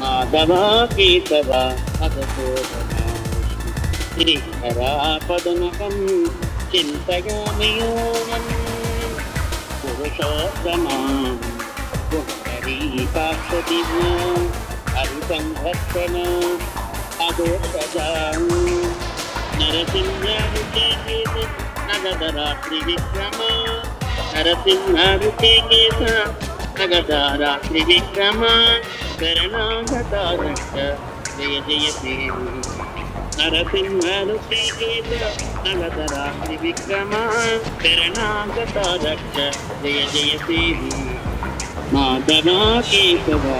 माधवा केशव अधशोभना श्रीधरापदनकं चिन्तयामि योगम् पुरुषोत्तमा पुण्डरीकाक्षदिव्या हरिसंरक्षण अगोपदा नरसिंहरुचिकेत नगदरात्रिविक्रम करना घटा घटा। जय जय देवी नरसिंहनुषीकेत नलधराणि विक्रमा शरणागता रक्ष जय जय देवी मादना केशवा